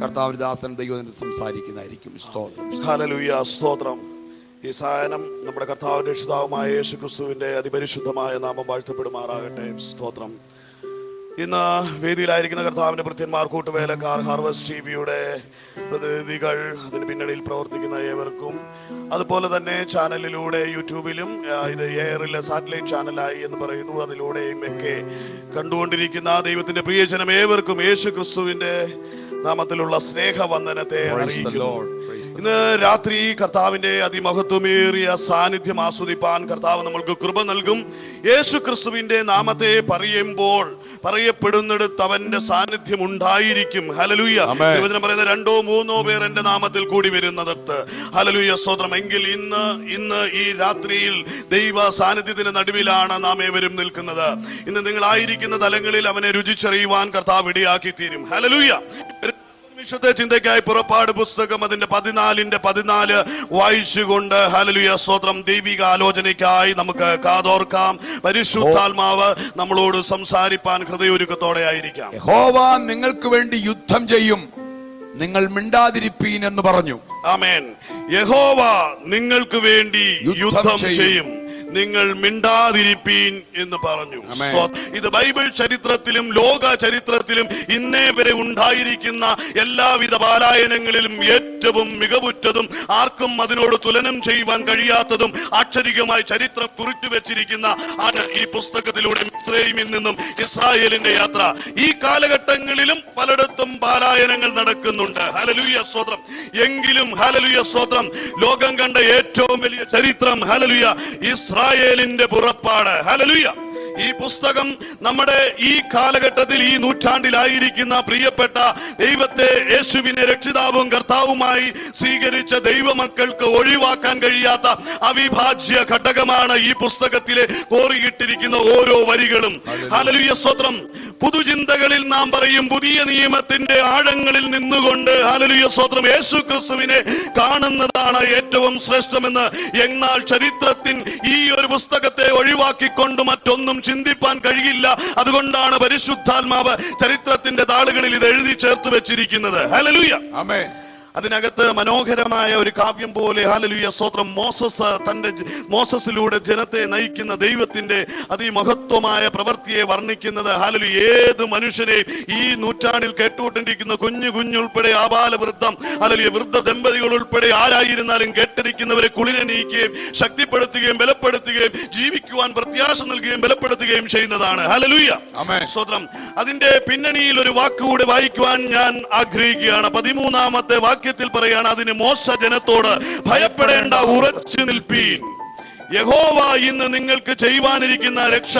കർത്താവിദാസൻ ദൈവത്തിന് സംസാരിക്കുന്നതായിരിക്കും. സ്തോത്രം. സ്തോത്രം. ഈ സായനം നമ്മുടെ കർത്താവ് രക്ഷിതാവുമായ യേശു ക്രിസ്തുവിന്റെ അതിപരിശുദ്ധമായ നാമം വാഴ്ത്തപ്പെടുമാറാകട്ടെ. സ്തോത്രം. ഇന്ന് വേദിയിലായിരിക്കുന്ന കർത്താവിന്റെ ഭൃത്യന്മാർ കൂട്ടുവേലക്കാർ ഹാർവസ്റ്റ് ടി വിയുടെ പ്രതിനിധികൾ അതിന് പിന്നണിയിൽ പ്രവർത്തിക്കുന്ന ഏവർക്കും. അതുപോലെ തന്നെ ചാനലിലൂടെ യൂട്യൂബിലും ഇത് എയറിലെ സാറ്റലൈറ്റ് ചാനലായി എന്ന് പറയുന്നു. അതിലൂടെയും ഒക്കെ കണ്ടുകൊണ്ടിരിക്കുന്ന ദൈവത്തിന്റെ പ്രിയജനം ഏവർക്കും യേശു ക്രിസ്തുവിന്റെ നാമത്തിലുള്ള സ്നേഹവന്ദനത്തെ അറിയിക്കുന്നു. ഇന്ന് രാത്രി കർത്താവിന്റെ അതിമഹത്വമേറിയ സാന്നിധ്യം ആസ്വദിപ്പാൻ കർത്താവ് നമ്മൾക്ക് കൃപ നൽകും. യേശു ക്രിസ്തുവിന്റെ നാമത്തെ പറയുമ്പോൾ പറയപ്പെടുന്നിടത്ത് അവന്റെ സാന്നിധ്യം ഉണ്ടായിരിക്കും. ഹലലുയ. തിരുവചനം പറയുന്ന രണ്ടോ മൂന്നോ പേർ എന്റെ നാമത്തിൽ കൂടി വരുന്നിടത്ത് ഹലലുയ സ്വത്രം എങ്കിൽ ഇന്ന് ഇന്ന് ഈ രാത്രിയിൽ ദൈവ സാന്നിധ്യത്തിന്റെ നടുവിലാണ് നാം ഏവരും നിൽക്കുന്നത്. ഇന്ന് നിങ്ങളായിരിക്കുന്ന തലങ്ങളിൽ അവനെ രുചിച്ചറിയുവാൻ കർത്താവ് ഇടയാക്കി തീരും ഹലലുയ വിശുദ്ധ ചിന്തയ്ക്കായി പുറപ്പാട് പുസ്തകം അതിന്റെ പതിനാലിന്റെ പതിനാല് വായിച്ചുകൊണ്ട് ഹലലുയ സ്തോത്രം ദൈവിക ആലോചനയ്ക്കായി നമുക്ക് കാതോർക്കാം. പരിശുദ്ധാത്മാവ് നമ്മളോട് സംസാരിപ്പാൻ ഹൃദയൊരുക്കത്തോടെ ആയിരിക്കാം. യഹോവ നിങ്ങൾക്ക് വേണ്ടി യുദ്ധം ചെയ്യും. നിങ്ങൾ മിണ്ടാതിരിപ്പീൻ എന്ന് പറഞ്ഞു. ആമേൻ. യഹോവ നിങ്ങൾക്ക് വേണ്ടി യുദ്ധം യുദ്ധം ചെയ്യും. നിങ്ങൾ മിണ്ടാതിരിപ്പീൻ എന്ന് പറഞ്ഞു. ഇത് ബൈബിൾ ചരിത്രത്തിലും ലോക ചരിത്രത്തിലും ഇന്നേ വരെ ഉണ്ടായിരിക്കുന്ന എല്ലാവിധ പാലായനങ്ങളിലും ഏറ്റവും മികവുറ്റതും ആർക്കും അതിനോട് തുലനം ചെയ്യുവാൻ കഴിയാത്തതും ആക്ഷരികമായി ചരിത്രം കുറിച്ചു വെച്ചിരിക്കുന്ന ആണ് ഈ പുസ്തകത്തിലൂടെ ഇസ്രൈമിൽ നിന്നും ഇസ്രായേലിന്റെ യാത്ര. ഈ കാലഘട്ടങ്ങളിലും പലയിടത്തും പാലായനങ്ങൾ നടക്കുന്നുണ്ട്. ഹലലുയ സ്വത്രം എങ്കിലും ഹലലുയ സ്വത്രം ലോകം കണ്ട ഏറ്റവും വലിയ ചരിത്രം ഹലലുയ ഇസ്രായേലിന്റെ പുറപ്പാട്. ഹലലുയ ഈ പുസ്തകം നമ്മുടെ ഈ കാലഘട്ടത്തിൽ ഈ നൂറ്റാണ്ടിലായിരിക്കുന്ന പ്രിയപ്പെട്ട ദൈവത്തെ യേശുവിനെ രക്ഷിതാവും കർത്താവുമായി സ്വീകരിച്ച ദൈവമക്കൾക്ക് ഒഴിവാക്കാൻ കഴിയാത്ത അവിഭാജ്യ ഘടകമാണ് ഈ പുസ്തകത്തിലെ കോറിയിട്ടിരിക്കുന്ന ഓരോ വരികളും. ഹലലുയ സ്വത്രം പുതുചിന്തകളിൽ നാം പറയും പുതിയ നിയമത്തിന്റെ ആഴങ്ങളിൽ നിന്നുകൊണ്ട് ഹലലിയ സ്വത്രം യേശു ക്രിസ്തുവിനെ കാണുന്നതാണ് ഏറ്റവും ശ്രേഷ്ഠമെന്ന് എന്നാൽ ചരിത്രത്തിൻ ഈ ഒരു പുസ്തകത്തെ ഒഴിവാക്കിക്കൊണ്ട് മറ്റൊന്നും ചിന്തിപ്പാൻ കഴിയില്ല. അതുകൊണ്ടാണ് പരിശുദ്ധാത്മാവ് ചരിത്രത്തിന്റെ താളുകളിൽ ഇത് എഴുതി ചേർത്ത് വെച്ചിരിക്കുന്നത്. ഹലലുയ ആമേൻ. അതിനകത്ത് മനോഹരമായ ഒരു കാവ്യം പോലെ ഹാലലുയ സ്വത്രം മോസസ് തന്റെ ജ- മോസസിലൂടെ ജനത്തെ നയിക്കുന്ന ദൈവത്തിന്റെ അതിമഹത്വമായ പ്രവൃത്തിയെ വർണിക്കുന്നത് ഹാലലു ഏത് മനുഷ്യനെയും ഈ നൂറ്റാണ്ടിൽ കേട്ടുകൊണ്ടിരിക്കുന്ന കുഞ്ഞു കുഞ്ഞുൾപ്പെടെ ആപാല വൃദ്ധം അല്ലെങ്കിൽ വൃദ്ധ ദമ്പതികൾ ഉൾപ്പെടെ ആരായിരുന്നാലും കേട്ടിരിക്കുന്നവരെ കുളിരണിയിക്കുകയും ശക്തിപ്പെടുത്തുകയും ബലപ്പെടുത്തുകയും ജീവിക്കുവാൻ പ്രത്യാശ നൽകുകയും ബലപ്പെടുത്തുകയും ചെയ്യുന്നതാണ്. ഹാലലുയ സ്തോത്രം. അതിന്റെ പിന്നണിയിൽ ഒരു വാക്കുകൂടെ വായിക്കുവാൻ ഞാൻ ആഗ്രഹിക്കുകയാണ്. പതിമൂന്നാമത്തെ വാക്യത്തിൽ പറയാണ് അതിന് മോശ ജനത്തോട് ഭയപ്പെടേണ്ട ഉറച്ചു നിൽപ്പീൻ. യഹോവ ഇന്ന് നിങ്ങൾക്ക് ചെയ്യുവാനിരിക്കുന്ന രക്ഷ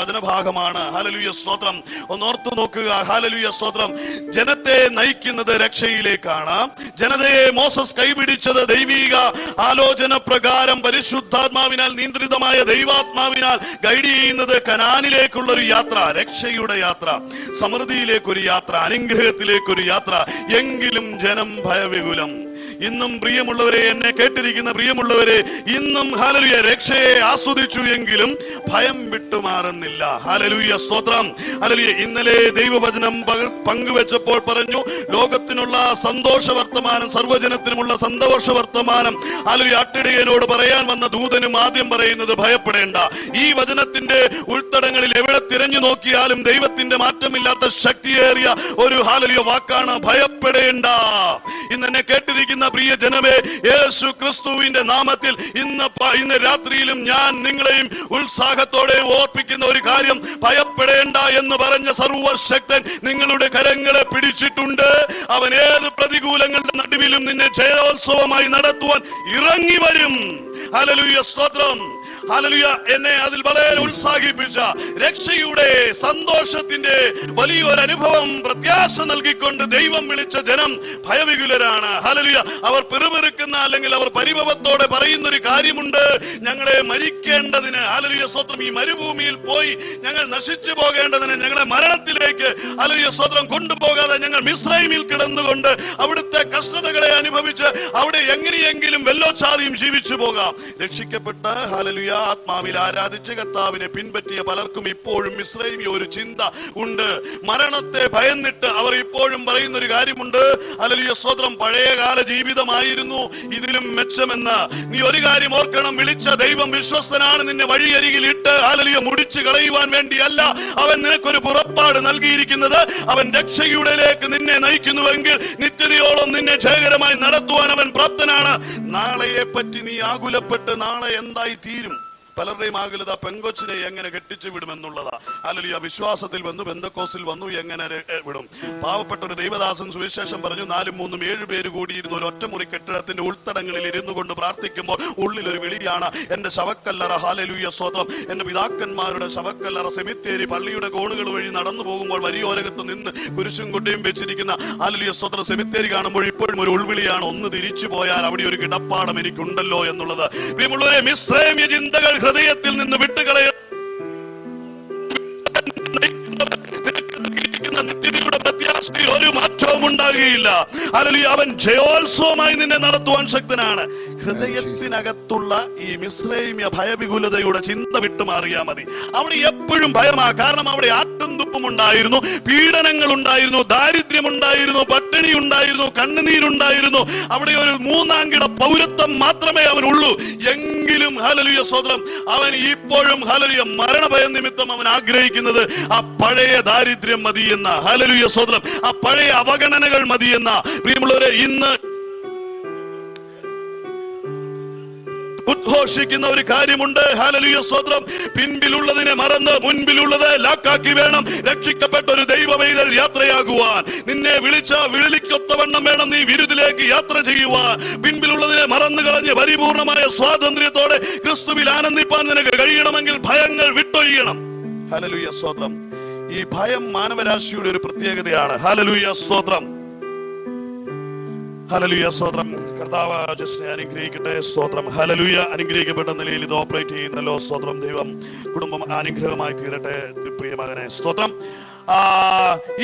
വചനഭാഗമാണ്. ഹാലലുയ സ്തോത്രം. ഒന്നോർത്തു നോക്കുക. ഹാലലുയ സ്തോത്രം. ജനത്തെ നയിക്കുന്നത് രക്ഷയിലേക്കാണ്. ജനതയെ മോസസ് കൈപിടിച്ചത് ദൈവിക ആലോചന പ്രകാരം പരിശുദ്ധാത്മാവിനാൽ നിയന്ത്രിതമായ ദൈവാത്മാവിനാൽ ഗൈഡ് ചെയ്യുന്നത് കനാനിലേക്കുള്ള ഒരു യാത്ര രക്ഷയുടെ യാത്ര സമൃദ്ധിയിലേക്കൊരു യാത്ര അനുഗ്രഹത്തിലേക്കൊരു യാത്ര. എങ്കിലും ജനം ഭയവികുലം ഇന്നും പ്രിയമുള്ളവരെ എന്നെ കേട്ടിരിക്കുന്ന പ്രിയമുള്ളവരെ ഇന്നും ഹാലലുയ രക്ഷയെ ആസ്വദിച്ചു എങ്കിലും ഭയം വിട്ടുമാറുന്നില്ല ഹാലലുയ സ്തോത്രം. ഹാലലുയ ഇന്നലെ ദൈവവചനം പങ്കുവെച്ചപ്പോൾ പറഞ്ഞു ലോകത്തിനുള്ള സന്തോഷ വർത്തമാനം സർവജനത്തിനുമുള്ള സന്തോഷ വർത്തമാനം. ഹാലലുയ അട്ടിടയനോട് പറയാൻ വന്ന ദൂതനും ആദ്യം പറയുന്നത് ഭയപ്പെടേണ്ട. ഈ വചനത്തിന്റെ ഉൾത്തടങ്ങളിൽ എവിടെ തിരഞ്ഞു നോക്കിയാലും ദൈവത്തിന്റെ മാറ്റമില്ലാത്ത ശക്തിയേറിയ ഒരു ഹാലലിയ വാക്കാണ് ഭയപ്പെടേണ്ട. ഇന്ന് എന്നെ കേട്ടിരിക്കുന്ന പ്രിയ ജനമേ യേശു ക്രിസ്തുവിന്റെ നാമത്തിൽ ഇന്ന് ഇന്ന് രാത്രിയിലും ഞാൻ നിങ്ങളെയും ഉത്സാഹത്തോടെ ഓർപ്പിക്കുന്ന ഒരു കാര്യം ഭയപ്പെടേണ്ട എന്ന് പറഞ്ഞ സർവശക്തൻ നിങ്ങളുടെ കരങ്ങളെ പിടിച്ചിട്ടുണ്ട്. അവൻ ഏത് പ്രതികൂലങ്ങളുടെ നടുവിലും നിന്നെ ജയോത്സവമായി നടത്തുവാൻ ഇറങ്ങി വരും. ഹല്ലേലൂയ സ്തോത്രം. ഹല്ലേലൂയ. എന്നെ അതിൽ വളരെ ഉത്സാഹിപ്പിച്ച രക്ഷയുടെ സന്തോഷത്തിന്റെ വലിയൊരു അനുഭവം പ്രത്യാശ നൽകിക്കൊണ്ട് ദൈവം വിളിച്ച ജനം ഭയവികുലരാണ്. ഹല്ലേലൂയ. അവർ പിറുപിറുക്കുന്ന അല്ലെങ്കിൽ അവർ പരിഭവത്തോടെ പറയുന്ന ഒരു കാര്യമുണ്ട്. ഞങ്ങളെ മരിക്കേണ്ടതിന് ഹല്ലേലൂയ സ്വത്രം ഈ മരുഭൂമിയിൽ പോയി ഞങ്ങൾ നശിച്ചു പോകേണ്ടതിന് ഞങ്ങളെ മരണത്തിലേക്ക് ഹല്ലേലൂയ സ്വത്രം കൊണ്ടുപോകാതെ ഞങ്ങൾ മിശ്രൈമിൽ കിടന്നുകൊണ്ട് അവിടുത്തെ കഷ്ടതകളെ അനുഭവിച്ച് അവിടെ എങ്ങനെയെങ്കിലും വെല്ലോച്ചാതിയും ജീവിച്ചു പോകാം. രക്ഷിക്കപ്പെട്ട ഹല്ലേലൂയ. ആത്മാവിൽ ആരാധിച്ച് കർത്താവിനെ പിൻപറ്റിയ പലർക്കും ഇപ്പോഴും ഇസ്രൈമി ഒരു ചിന്ത ഉണ്ട്. മരണത്തെ ഭയന്നിട്ട് അവർ ഇപ്പോഴും പറയുന്ന ഒരു കാര്യമുണ്ട്. ഹല്ലേലൂയ സ്വത്രം പഴയകാല ജീവിതമായിരുന്നു. ഇതിലും മെച്ചമെന്ന്. നീ ഒരു കാര്യം ഓർക്കണം. വിളിച്ച ദൈവം വിശ്വസ്തനാണ് നിന്നെ വഴിയരികിൽ ഇട്ട് അലലിയ മുടിച്ചു കളയുവാൻ വേണ്ടിയല്ല അവൻ നിനക്കൊരു പുറപ്പാട് നൽകിയിരിക്കുന്നത്. അവൻ രക്ഷയുടെയിലേക്ക് നിന്നെ നയിക്കുന്നുവെങ്കിൽ നിത്യതയോളം നിന്നെ ജയകരമായി നടത്തുവാൻ അവൻ പ്രാപ്തനാണ്. നാളെയെ പറ്റി നീ ആകുലപ്പെട്ട് നാളെ എന്തായി തീരും? പലരുടെയും ആകുലത പെങ്കൊച്ചിനെ എങ്ങനെ കെട്ടിച്ചു വിടുമെന്നുള്ളതാ. അല്ലെങ്കിൽ ആ വിശ്വാസത്തിൽ വന്നു ബന്ധക്കോസിൽ വന്നു എങ്ങനെ വിടും. പാവപ്പെട്ട ഒരു ദൈവദാസൻ സുവിശേഷം പറഞ്ഞു നാലും മൂന്നും ഏഴ് പേര് കൂടിയിരുന്ന ഒരു ഒറ്റമുറി കെട്ടിടത്തിന്റെ ഉൾത്തടങ്ങളിൽ ഇരുന്നു കൊണ്ട് പ്രാർത്ഥിക്കുമ്പോൾ ഉള്ളിലൊരു വിളിയാണ് എന്റെ ശവക്കല്ലറ ഹാലലൂയ സ്വതം എന്റെ പിതാക്കന്മാരുടെ ശവക്കല്ലറ സെമിത്തേരി പള്ളിയുടെ കോണുകൾ വഴി നടന്നു പോകുമ്പോൾ വരിയോരകത്ത് നിന്ന് കുരിശും കുട്ടിയും വെച്ചിരിക്കുന്ന ഹാലലൂയ സ്വതം സെമിത്തേരി കാണുമ്പോൾ ഇപ്പോഴും ഒരു ഉൾവിളിയാണ് ഒന്ന് തിരിച്ചു പോയാൽ അവിടെ ഒരു കിടപ്പാടം എനിക്കുണ്ടല്ലോ എന്നുള്ളത്. ചിന്തകൾ ഹൃദയത്തിൽ നിന്ന് വിട്ടുകളയ ഒരു മാറ്റവും ഉണ്ടാകുകയില്ല. അല്ലെങ്കിൽ അവൻ ജയോത്സവമായി നിന്നെ നടത്തുവാൻ ശക്തനാണ്. ഹൃദയത്തിനകത്തുള്ള ഈ മിശ്രൈമ്യ ഭയവികുലതയുടെ ചിന്ത വിട്ടുമാറിയാ മതി. അവിടെ എപ്പോഴും ഭയമാ. കാരണം അവിടെ ആട്ടും തുപ്പും ഉണ്ടായിരുന്നു. പീഡനങ്ങൾ ഉണ്ടായിരുന്നു. ദാരിദ്ര്യം ഉണ്ടായിരുന്നു. പട്ടിണി ഉണ്ടായിരുന്നു. കണ്ണുനീരുണ്ടായിരുന്നു അവിടെ ഒരു മൂന്നാം കിട പൗരത്വം മാത്രമേ അവനുള്ളൂ. എങ്കിലും ഹലലിയ സ്വതന്ത്രം അവൻ ഇപ്പോഴും ഹലലിയ മരണഭയ നിമിത്തം അവൻ ആഗ്രഹിക്കുന്നത് ആ പഴയ ദാരിദ്ര്യം മതിയെന്ന ഹലലിയ സ്വതന്ത്രം ആ പഴയ അവഗണനകൾ മതിയെന്ന പ്രിയമുള്ളവരെ ഇന്ന് ഉദ്ഘോഷിക്കുന്ന ഒരു കാര്യമുണ്ട്. ഹാലലിയ സ്വത്രം പിൻപിലുള്ളതിനെ മറന്ന് മുൻപിലുള്ളത് ലാക്കാക്കി വേണം. രക്ഷിക്കപ്പെട്ട ഒരു ദൈവവൈതൽ യാത്രയാകുവാൻ. നിന്നെ വിളിച്ച വിളിക്കൊത്തവണ്ണം വേണം നീ വിരുദിലേക്ക് യാത്ര ചെയ്യുവാൻ. പിൻപിലുള്ളതിനെ മറന്നു കളഞ്ഞ് പരിപൂർണമായ സ്വാതന്ത്ര്യത്തോടെ ക്രിസ്തുവിൽ ആനന്ദിപ്പാൻ നിനക്ക് കഴിയണമെങ്കിൽ ഭയങ്ങൾ വിട്ടൊഴിയണം. ഹലലുയ സ്തോത്രം ഈ ഭയം മാനവരാശിയുടെ ഒരു പ്രത്യേകതയാണ്. ഹലലുയ സ്തോത്രം ഹലലുയ സ്തോത്രം. കർത്താവ് ജസ്റ്റിനെ അനുഗ്രഹിക്കട്ടെ സ്തോത്രം. ഹലലുയ അനുഗ്രഹിക്കപ്പെട്ട നിലയിൽ ഇത് ഓപ്പറേറ്റ് ചെയ്യുന്നല്ലോ സ്തോത്രം. ദൈവം കുടുംബം അനുഗ്രഹമായി തീരട്ടെ പ്രിയ മകനെ. സ്തോത്രം.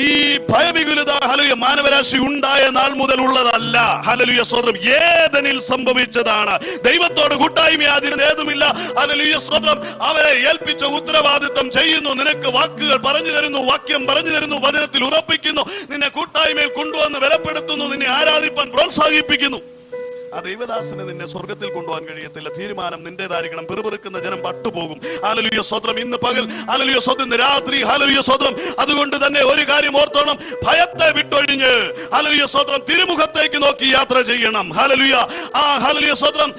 ഈ ഭയവികുലത ഹലുയ മാനവരാശി ഉണ്ടായ നാൾ മുതൽ ഉള്ളതല്ല ഹലലുയ സ്തോത്രം ഏതനിൽ സംഭവിച്ചതാണ്. ദൈവത്തോട് കൂട്ടായ്മ അതിന് ഏതുമില്ല. ഹലലുയ സ്തോത്രം അവരെ ഏൽപ്പിച്ച ഉത്തരവാദിത്വം ചെയ്യുന്നു. നിനക്ക് വാക്കുകൾ പറഞ്ഞു തരുന്നു വാക്യം പറഞ്ഞു തരുന്നു വചനത്തിൽ ഉറപ്പിക്കുന്നു. നിന്നെ കൂട്ടായ്മയിൽ കൊണ്ടുവന്ന് വിലപ്പെടുത്തുന്നു. നിന്നെ ആരാധിപ്പാൻ പ്രോത്സാഹിപ്പിക്കുന്നു. ആ ദൈവദാസന് നിന്നെ സ്വർഗത്തിൽ കൊണ്ടുപോകാൻ കഴിയത്തില്ല. തീരുമാനം നിന്റേതായിരിക്കണം. പെറുപെറുക്കുന്ന ജനം പട്ടുപോകും. ആലലുയ സ്വത്രം ഇന്ന് പകൽ ആലലുയ സ്വത്രം രാത്രി ആലലുയ സ്വത്രം അതുകൊണ്ട് തന്നെ ഒരു കാര്യം ഓർത്തോണം. ഭയത്തെ വിട്ടൊഴിഞ്ഞ് അലലിയ സ്വത്രം തിരുമുഖത്തേക്ക് നോക്കി യാത്ര ചെയ്യണം. ഹലലിയ ആ ഹലലിയ സ്വത്രം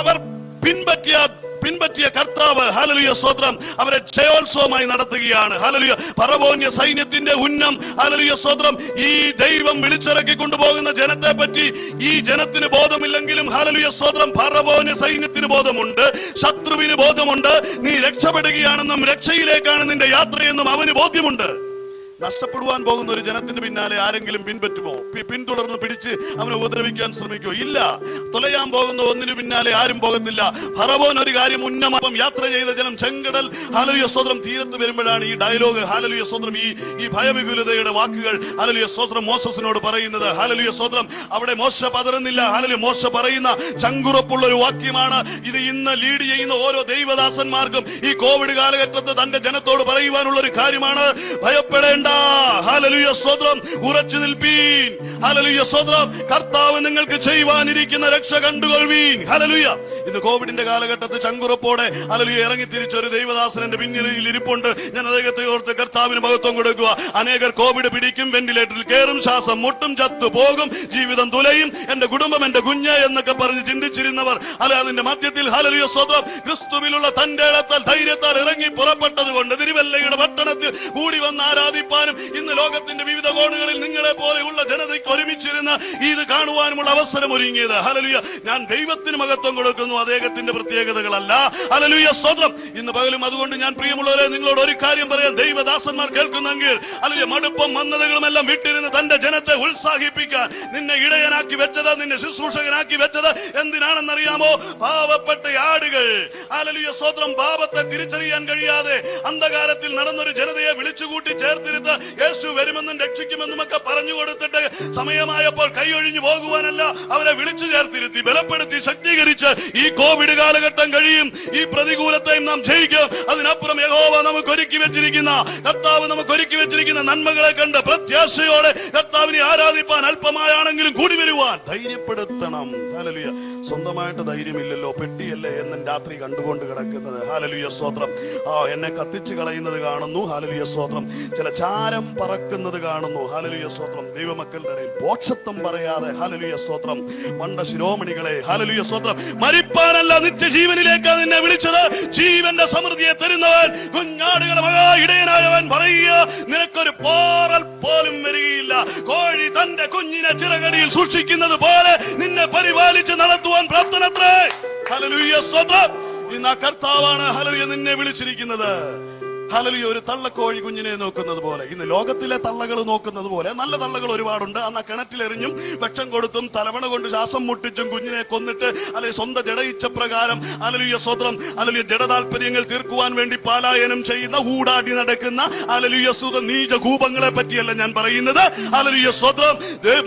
അവർ പിൻപറ്റിയ പിൻപറ്റിയ കർത്താവ് ഹലലിയ സ്വത്രം അവരെ ജയോത്സവമായി നടത്തുകയാണ്. ഹലലിയ പറവോന്യ സൈന്യത്തിന്റെ ഉന്നം ഹലലിയ സ്വത്രം ഈ ദൈവം വിളിച്ചിറക്കി കൊണ്ടുപോകുന്ന ജനത്തെ പറ്റി ഈ ജനത്തിന് ബോധമില്ലെങ്കിലും ഹലലിയ സ്വത്രം പറവോന്യ സൈന്യത്തിന് ബോധമുണ്ട് ശത്രുവിന് ബോധമുണ്ട് നീ രക്ഷപ്പെടുകയാണെന്നും രക്ഷയിലേക്കാണ് നിന്റെ യാത്രയെന്നും അവന് ബോധ്യമുണ്ട്. നഷ്ടപ്പെടുവാൻ പോകുന്ന ഒരു ജനത്തിന്റെ പിന്നാലെ ആരെങ്കിലും പിൻപറ്റുമോ? പിന്തുടർന്ന് പിടിച്ച് അവനെ ഉപദ്രവിക്കാൻ ശ്രമിക്കുമോ ഇല്ല. തുലയാൻ പോകുന്ന ഒന്നിനു പിന്നാലെ ആരും പോകത്തില്ല. ഹറബോൻ ഒരു കാര്യം ഉന്നമപ്പം യാത്ര ചെയ്ത ജനം ചെങ്കടൽ ഹാലലിയ സ്വത്രം തീരത്ത് വരുമ്പോഴാണ് ഈ ഡയലോഗ്. ഹാലലിയ സ്വത്രം ഈ ഈ ഭയവികുലതയുടെ വാക്കുകൾ. ഹാലലിയ സ്വത്രം മോസസിനോട് പറയുന്നത്. ഹാലലിയ സ്വത്രം അവിടെ മോശ പതറുന്നില്ല. ഹാലലിയ മോശ പറയുന്ന ചങ്കുറപ്പുള്ള ഒരു വാക്യമാണ്. ഇത് ഇന്ന് ലീഡ് ചെയ്യുന്ന ഓരോ ദൈവദാസന്മാർക്കും ഈ കോവിഡ് കാലഘട്ടത്ത് തന്റെ ജനത്തോട് പറയുവാനുള്ള ഒരു കാര്യമാണ്. ഭയപ്പെടേണ്ട. ഉറച്ചു നിൽപ്പീൻ. ഹലലുയ സ്വദ്രം കർത്താവ് നിങ്ങൾക്ക് ചെയ്യുവാനിരിക്കുന്ന രക്ഷ കണ്ടുകൊള്ളുവീൻ. ഹലലുയ ഇന്ന് കോവിഡിന്റെ കാലഘട്ടത്ത് ചങ്കുറപ്പോടെ ഹലലുയ ഇറങ്ങി തിരിച്ച ഒരു ദൈവദാസൻ എന്റെ പിന്നിൽ ഇരിപ്പുണ്ട്. ഞാൻ അദ്ദേഹത്തെ ഓർത്ത് കർത്താവിന് മഹത്വം കൊടുക്കുക. അനേകർ കോവിഡ് പിടിക്കും വെന്റിലേറ്ററിൽ കയറും ശ്വാസം മുട്ടും ചത്തു പോകും ജീവിതം തുലയും. എന്റെ കുടുംബം എന്റെ കുഞ്ഞ് എന്നൊക്കെ പറഞ്ഞ് ചിന്തിച്ചിരുന്നവർ അല്ല അതിന്റെ മധ്യത്തിൽ ഹലലിയ സ്വതം ക്രിസ്തുവിലുള്ള തന്റെ ഇടത്താൽ ധൈര്യത്താൽ ഇറങ്ങി പുറപ്പെട്ടത് കൊണ്ട് തിരുവല്ലയുടെ പട്ടണത്തിൽ കൂടി വന്ന് ആരാധിപ്പാനും ഇന്ന് ലോകത്തിന്റെ വിവിധ കോണുകളിൽ നിങ്ങളെ പോലെയുള്ള ജനതയ്ക്ക് ഒരുമിച്ചിരുന്ന ഇത് കാണുവാനുമുള്ള അവസരം ഒരുങ്ങിയത്. ഹലലുയ ഞാൻ ദൈവത്തിന് മഹത്വം കൊടുക്കുന്നു അദ്ദേഹത്തിന്റെ പ്രത്യേകതകളല്ല. ഹല്ലേലൂയ സ്തോത്രം. ഇന്ന് പകലും അതുകൊണ്ട് ഞാൻ പ്രിയമുള്ളവരെ നിങ്ങളോട് ഒരു കാര്യം പറയാം ദൈവദാസന്മാർ കേൾക്കുന്നെങ്കിൽ അല്ലെങ്കിൽ മടുപ്പും മന്ദതകളും എല്ലാം വിട്ടിരുന്ന് തന്റെ ജനത്തെ ഉത്സാഹിപ്പിക്കാൻ നിന്നെ ഇടയനാക്കി വെച്ചത് നിന്നെ ശുശ്രൂഷകനാക്കി വെച്ചത് എന്തിനാണെന്നറിയാമോ? പാവപ്പെട്ട ആടുകൾ. ഹല്ലേലൂയ സ്തോത്രം. പാപത്തെ തിരിച്ചറിയാൻ കഴിയാതെ അന്ധകാരത്തിൽ നടന്നൊരു ജനതയെ വിളിച്ചുകൂട്ടി ചേർത്തിരുത്ത് യേശു വരുമെന്നും രക്ഷിക്കുമെന്നും ഒക്കെ പറഞ്ഞു കൊടുത്തിട്ട് സമയമായപ്പോൾ കൈയൊഴിഞ്ഞു പോകുവാനല്ല അവരെ വിളിച്ചു ചേർത്തിരുത്തി ബലപ്പെടുത്തി ശക്തീകരിച്ച് ഈ കോവിഡ് കാലഘട്ടം കഴിയും. ഈ പ്രതികൂലത്തെയും നാം ജയിക്കും. അതിനപ്പുറം യഹോവ നമുക്ക് ഒരുക്കി വെച്ചിരിക്കുന്ന കർത്താവ് നമുക്ക് ഒരുക്കി വെച്ചിരിക്കുന്ന നന്മകളെ കണ്ട് പ്രത്യാശയോടെ കർത്താവിനെ ആരാധിപ്പാൻ അല്പമായാണെങ്കിലും കൂടി വരുവാൻ. ധൈര്യപ്പെടുത്തണം. ഹാലലുയ സ്വന്തമായിട്ട് ധൈര്യമില്ലല്ലോ പെട്ടിയല്ലേ എന്നും രാത്രി കണ്ടുകൊണ്ട് കിടക്കുന്നത്. ഹാലലുയ സ്തോത്രം. ആ എന്നെ കത്തിച്ചു കളയുന്നത് കാണുന്നു. ഹാലലുയ സ്തോത്രം. ചില ചാരം പറക്കുന്നത് കാണുന്നു. ഹാലലുയ സ്തോത്രം. ദൈവമക്കളുടെ ഇടയിൽ പോക്ഷത്വം പറയാതെ ഹാലലുയ സ്തോത്രം. മണ്ട ശിരോമണികളെ ഹാലലുയ സ്തോത്രം. മരിപ്പാനല്ല നിത്യജീവനിലേക്ക് നിന്നെ വിളിച്ചത്. ജീവന്റെ സമൃദ്ധിയെ തരുന്നവൻ കുഞ്ഞാടുകളെ മകാ ഇടയനായവൻ പറയുക നിനക്കൊരു പോറൽ പോലും വരികയില്ല. കോഴി തന്റെ കുഞ്ഞിനെ ചിറകടിയിൽ സൂക്ഷിക്കുന്നത് പോലെ നിന്നെ പരിപാലിച്ച് നടത്തുവാൻ പ്രാപ്തനത്രേ. ഹലലുയ സ്തോത്രം. ഇന്ന് കർത്താവാണ് ഹലലുയ നിന്നെ വിളിച്ചിരിക്കുന്നത്. ഹലലിയ ഒരു തള്ളക്കോഴി കുഞ്ഞിനെ നോക്കുന്നത് പോലെ. ഇന്ന് ലോകത്തിലെ തള്ളകൾ നോക്കുന്നത് പോലെ. നല്ല തള്ളകൾ ഒരുപാടുണ്ട്. അന്ന് കിണറ്റിലെറിഞ്ഞും വെക്ഷം കൊടുത്തും തലവണ കൊണ്ട് ശ്വാസം മുട്ടിച്ചും കുഞ്ഞിനെ കൊന്നിട്ട് അല്ലെ സ്വന്തം ജടയിച്ച പ്രകാരം അലലിയ സ്വത്രം അലലിയ ജഡതാൽപര്യങ്ങൾ തീർക്കുവാൻ വേണ്ടി പാലായനം ചെയ്യുന്ന ഊടാടി നടക്കുന്ന അലലിയ സുത നീച കൂപങ്ങളെ പറ്റിയല്ല ഞാൻ പറയുന്നത്. അലലിയ സ്വത്രം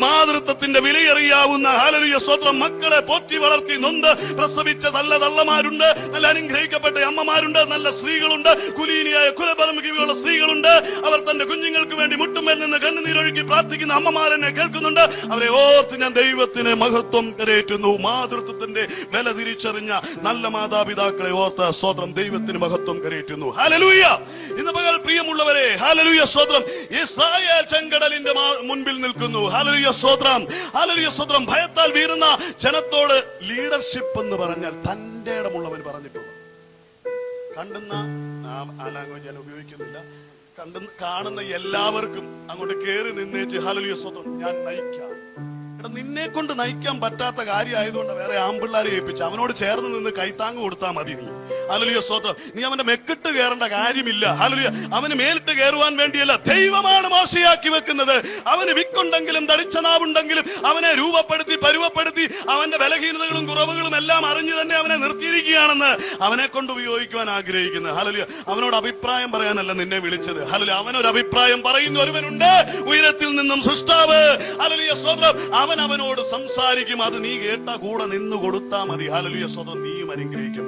മാതൃത്വത്തിന്റെ വിലയറിയാവുന്ന അലലിയ സ്വത്രം മക്കളെ പോറ്റി വളർത്തി നൊന്ത് പ്രസവിച്ച നല്ല തള്ളമാരുണ്ട് നല്ല അനുഗ്രഹിക്കപ്പെട്ട അമ്മമാരുണ്ട് നല്ല സ്ത്രീകളുണ്ട് കുലീനിയായ കുലപരമുഖിയുള്ള സ്ത്രീകളുണ്ട്. അവർ തന്റെ കുഞ്ഞുങ്ങൾക്ക് വേണ്ടി മുട്ടുമേൽ നിന്ന് കണ്ണുനീരൊഴുക്കി പ്രാർത്ഥിക്കുന്ന അമ്മമാരെന്നെ കേൾക്കുന്നുണ്ട്. അവരെ ഓർത്ത് ഞാൻ ദൈവത്തിന് മഹത്വം കരയേറ്റുന്നു മാതൃത്വത്തിന്റെ വില തിരിച്ചറിഞ്ഞ നല്ല മാതാപിതാക്കളെ ഓർത്ത് സ്വത്രം ദൈവത്തിന് മഹത്വം കരയേറ്റുന്നു ഹാലലൂയ ഇന്ന് പകൽ പ്രിയമുള്ളവരെ ഹാലലൂയ സ്വത്രം ഇസ്രായേൽ ചെങ്കടലിന്റെ മുൻപിൽ നിൽക്കുന്നു. ഹാലലൂയ സ്വത്രം ഹാലലൂയ സ്വത്രം ഭയത്താൽ വീരുന്ന ജനത്തോട് ലീഡർഷിപ്പ് എന്ന് പറഞ്ഞാൽ തന്റെ ഇടമുള്ളവൻ പറഞ്ഞിട്ടുള്ളൂ കണ്ടുന്ന ആ- ആ ലാംഗ്വേജ് ഞാൻ ഉപയോഗിക്കുന്നില്ല. കണ്ട കാണുന്ന എല്ലാവർക്കും അങ്ങോട്ട് കയറി നിന്നേച്ച് ഹലലിയ സ്വത്രം ഞാൻ നയിക്കാം. എടാ നിന്നെ കൊണ്ട് നയിക്കാൻ പറ്റാത്ത കാര്യമായതുകൊണ്ട് വേറെ ആമ്പിള്ളാരെ ഏൽപ്പിച്ച് അവനോട് ചേർന്ന് നിന്ന് കൈത്താങ് കൊടുത്താൽ മതി നീ. ഹലലിയ സ്വത്വം നീ അവന്റെ മെക്കിട്ട് കയറേണ്ട കാര്യമില്ല. ഹലലിയ അവന് മേലിട്ട് കയറുവാൻ വേണ്ടിയല്ല ദൈവമാണ് മോശയാക്കി വെക്കുന്നത്. അവന് വിക്കുണ്ടെങ്കിലും തടിച്ച നാവുണ്ടെങ്കിലും അവനെ രൂപപ്പെടുത്തി പരുവപ്പെടുത്തി അവന്റെ ബലഹീനതകളും കുറവുകളും എല്ലാം അറിഞ്ഞു തന്നെ അവനെ നിർത്തിയിരിക്കുകയാണെന്ന് അവനെ കൊണ്ട് ഉപയോഗിക്കുവാൻ ആഗ്രഹിക്കുന്നത് ഹലലിയ അവനോട് അഭിപ്രായം പറയാനല്ല നിന്നെ വിളിച്ചത്. ഹലലിയ അവനൊരു അഭിപ്രായം പറയുന്ന ഒരുവനുണ്ട്. ഉയരത്തിൽ നിന്നും സൃഷ്ടാവ്. ഹലലിയ സ്വതന്ത്രം. അവൻ അവനോട് സംസാരിക്കും. അത് നീ കേട്ട കൂടെ നിന്ന് കൊടുത്താൽ മതി. ഹലലിയ സ്വതന്ത്രം. നീയും അനുഗ്രഹിക്കപ്പെടും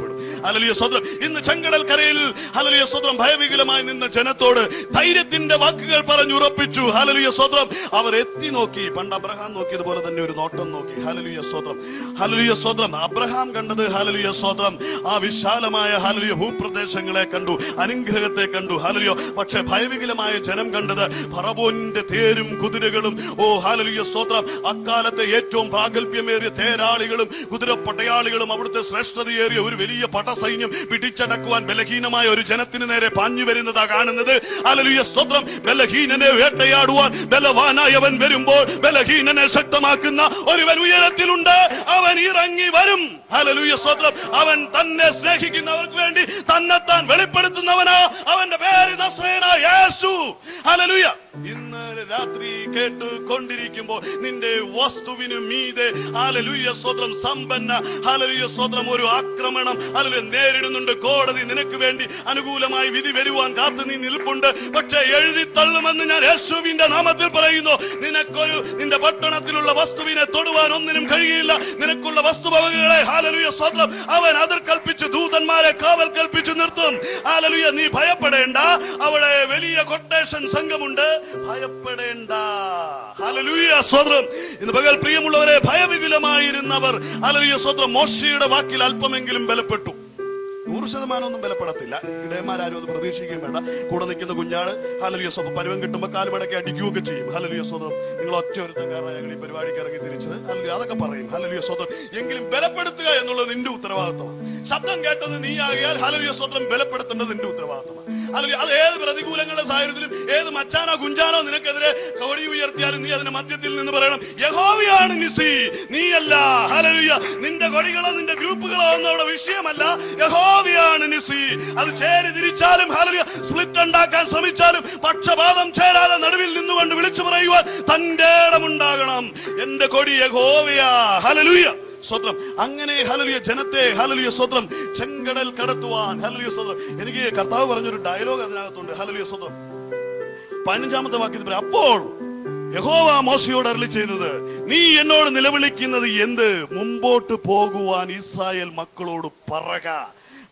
ഹലലിയ സ്വതന്ത്രം ഇന്ന് ചെങ്കടൽ കരയിൽ ഹലലിയ സ്വതന്ത്രം ഭയവികലമായി നിന്ന ജനത്തോട് ധൈര്യത്തിന്റെ വാക്കുകൾ പറഞ്ഞുറപ്പിച്ചു ഹലലിയ സ്വതന്ത്രം അവർ എത്തി നോക്കി. പണ്ട് അബ്രഹാം നോക്കിയതുപോലെ തന്നെ ഒരു നോട്ടം നോക്കി. ഹലലിയ സ്വതന്ത്രം ഹലലിയ സ്വതന്ത്രം അബ്രഹാം കണ്ടത് ഹലലിയ സ്വതന്ത്രം ആ വിശാലമായ ഹലലിയ ഭൂപ്രദേശങ്ങളെ കണ്ടു. അനുഗ്രഹത്തെ കണ്ടു. ഹലലിയോ പക്ഷെ ഭയവികലമായ ജനം കണ്ടത് ഫറവോന്റെ തേരും കുതിരകളും. ഓ ഹലലിയ സ്തോത്രം അക്കാലത്തെ ഏറ്റവും പ്രാഗൽഭ്യമേറിയ തേരാളികളും കുതിര പടയാളികളും അവിടുത്തെ ശ്രേഷ്ഠതയേറിയ ഒരു വലിയ പടസൈന്യം പിടിച്ചടക്കുവാൻ ബലഹീനമായ ഒരു ജനത്തിന് നേരെ പാഞ്ഞു വരുന്നതാ കാണുന്നത്. അലലുയ സ്വത്രം ബലഹീനനെ വേട്ടയാടുവാൻ ബലവാനായവൻ വരുമ്പോൾ ബലഹീനനെ ശക്തമാക്കുന്ന ഒരുവൻ ഉയരത്തിലുണ്ട്. അവൻ ഇറങ്ങി വരും. ഹലലുയ സ്വത്രം അവൻ തന്നെ സ്നേഹിക്കുന്നവർക്ക് വേണ്ടി തന്നെത്താൻ വെളിപ്പെടുത്തുന്നവനാ അവന്റെ പേര് യേശു. ഹലലുയ ഇന്ന് രാത്രി കേട്ട് കൊണ്ടിരിക്കുമ്പോൾ നിന്റെ വസ്തുവിന് മീതെ ഹലലുയ സ്വത്രം സമ്പന്ന ഹലലുയ സ്വത്രം ഒരു ആക്രമണം. ഹലലുയ നേരിടുന്നുണ്ട്. കോടതി നിനക്ക് വേണ്ടി അനുകൂലമായി വിധി വരുവാൻ കാത്തു നീ നിൽപ്പുണ്ട്. പക്ഷെ എഴുതി തള്ളുമെന്ന് ഞാൻ യേശുവിന്റെ നാമത്തിൽ പറയുന്നു. നിനക്കൊരു നിന്റെ പട്ടണത്തിലുള്ള വസ്തുവിനെ തൊടുവാൻ ഒന്നിനും കഴിയില്ല നിനക്കുള്ള വസ്തുവകകളെ ഹാലലുയ സ്വന്തം അവൻ അതിർ കൽപ്പിച്ച് ദൂതന്മാരെ കാവൽ കൽപ്പിച്ച് നിർത്തും. ഹാലലുയ നീ ഭയപ്പെടേണ്ട. അവിടെ വലിയ കൊട്ടേഷൻ സംഘമുണ്ട്. ഭയപ്പെടേണ്ട. ഹാലലുയ സ്വത്രം ഇന്ന് പ്രിയമുള്ളവരെ ഭയവികുലമായിരുന്നവർ. ഹാലലുയ സ്വത്രം മോശയുടെ വാക്കിൽ അല്പമെങ്കിലും ബലപ്പെട്ടു. നൂറ് ശതമാനം ഒന്നും ബലപ്പെടത്തില്ല. ഇടയന്മാരും അത് പ്രതീക്ഷിക്കുകയും വേണ്ട. കൂടെ നിൽക്കുന്ന കുഞ്ഞാട് ഹലലിയ സ്വപ്പം പരുവം കിട്ടുമ്പോൾ കാലുമടക്കി അടിക്കുകയൊക്കെ ചെയ്യും. ഹലലിയ സ്വതം നിങ്ങൾ ഒറ്റ ഒരുത്തം കാരണം ഞങ്ങൾ ഈ പരിപാടിക്ക് ഇറങ്ങി തിരിച്ചത്. ഹലലിയ അതൊക്കെ പറയും. ഹലലിയ സ്വതം എങ്കിലും ബലപ്പെടുത്തുക എന്നുള്ളത് നിന്റെ ഉത്തരവാദിത്തമാണ്. ശബ്ദം കേട്ടത് നീ ആകിയാൽ ഹലലിയ സ്വത്രം ബലപ്പെടുത്തേണ്ടത് നിന്റെ ഉത്തരവാദിത്തമാണ്. അല്ലെങ്കിൽ അത് ഏത് പ്രതികൂലങ്ങളുടെ സാഹചര്യത്തിലും ഏത് മച്ചാനോ കുഞ്ചാനോ നിനക്കെതിരെ കവടി ഉയർത്തിയാലും നീ അതിന്റെ മധ്യത്തിൽ നിന്ന് പറയണം. യഹോവയാണ് നിസി നീയല്ല. ഹലലിയ നിന്റെ കൊടികളോ നിന്റെ ഗ്രൂപ്പുകളോ ഒന്നും അവിടെ വിഷയമല്ല. യഹോവയാണ് നിസി അത് ചേരി തിരിച്ചാലും ഹലലിയ സ്പ്ലിറ്റ് ഉണ്ടാക്കാൻ ശ്രമിച്ചാലും പക്ഷപാതം ചേരാതെ നടുവിൽ നിന്നുകൊണ്ട് വിളിച്ചു പറയുവാൻ തന്റെ ഇടമുണ്ടാകണം എന്റെ കൊടി യഹോവയാ. ഹല്ലേലൂയ. സ്വത്രം. അങ്ങനെ ഹലലിയ ജനത്തെ ഹലലിയ സ്വത്രം. ചെങ്കടൽ കടത്തുവാൻ ഹലലിയ സ്വത്രം. എനിക്ക് കർത്താവ് പറഞ്ഞൊരു ഡയലോഗ് അതിനകത്തുണ്ട്. ഹലലിയ സ്വത്രം. പതിനഞ്ചാമത്തെ വാക്യത്തിൽ അപ്പോൾ യഹോവ മോശയോട് അരളി ചെയ്തത് നീ എന്നോട് നിലവിളിക്കുന്നത് എന്ത്? മുമ്പോട്ട് പോകുവാൻ ഇസ്രായേൽ മക്കളോട് പറക.